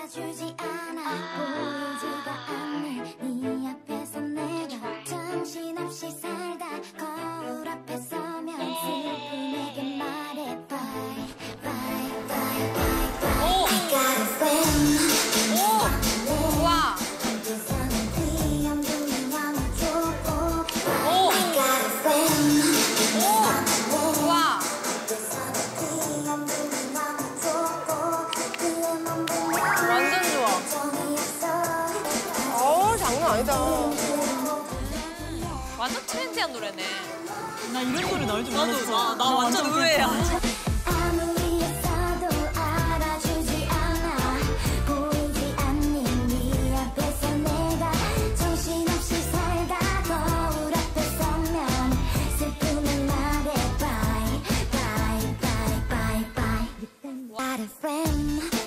알아주지 않아 보이지가 않네. 네 앞에서 내가 정신없이 살다 거울 앞에서 아니다. 완전 트렌디한 노래네. 나 이런 노래 나올 줄 몰랐어. 어, 나, 완전 의외야. 아 r i e n d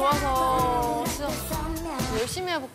좋아서 진짜 열심히 해볼게.